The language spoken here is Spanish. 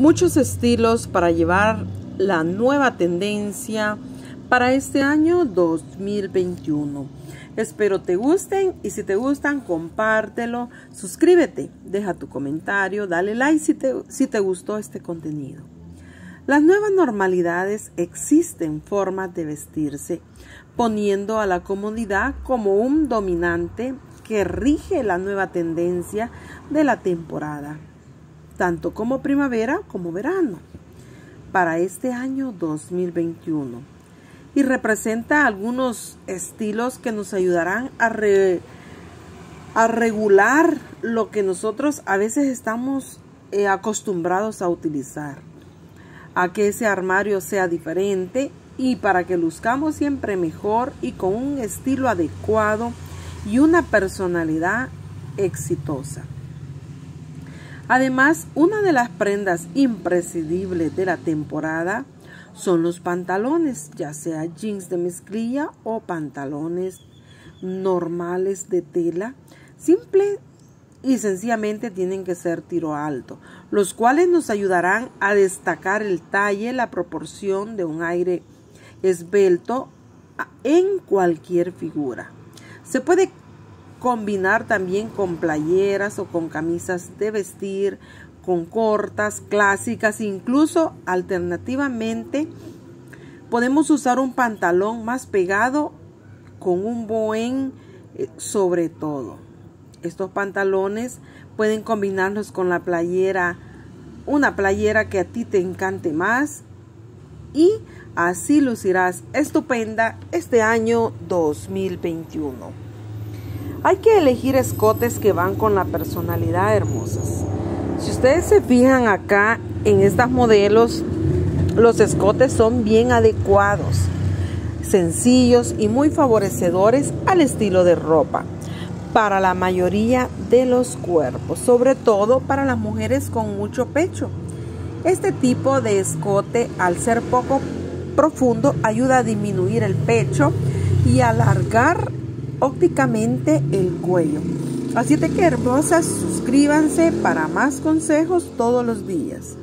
muchos estilos para llevar la nueva tendencia para este año 2021. Espero te gusten y si te gustan compártelo, suscríbete, deja tu comentario, dale like si te, si te gustó este contenido. Las nuevas normalidades existen formas de vestirse, poniendo a la comodidad como un dominante que rige la nueva tendencia de la temporada, tanto como primavera como verano, para este año 2021. Y representa algunos estilos que nos ayudarán a, a regular lo que nosotros a veces estamos eh, acostumbrados a utilizar a que ese armario sea diferente y para que luzcamos siempre mejor y con un estilo adecuado y una personalidad exitosa. Además, una de las prendas imprescindibles de la temporada son los pantalones, ya sea jeans de mezclilla o pantalones normales de tela, simple y sencillamente tienen que ser tiro alto, los cuales nos ayudarán a destacar el talle, la proporción de un aire esbelto en cualquier figura. Se puede combinar también con playeras o con camisas de vestir, con cortas, clásicas, incluso alternativamente podemos usar un pantalón más pegado con un buen eh, sobre todo. Estos pantalones pueden combinarlos con la playera, una playera que a ti te encante más y así lucirás estupenda este año 2021. Hay que elegir escotes que van con la personalidad hermosas. Si ustedes se fijan acá en estas modelos, los escotes son bien adecuados, sencillos y muy favorecedores al estilo de ropa para la mayoría de los cuerpos, sobre todo para las mujeres con mucho pecho. Este tipo de escote, al ser poco profundo, ayuda a disminuir el pecho y alargar ópticamente el cuello. Así de que hermosas, suscríbanse para más consejos todos los días.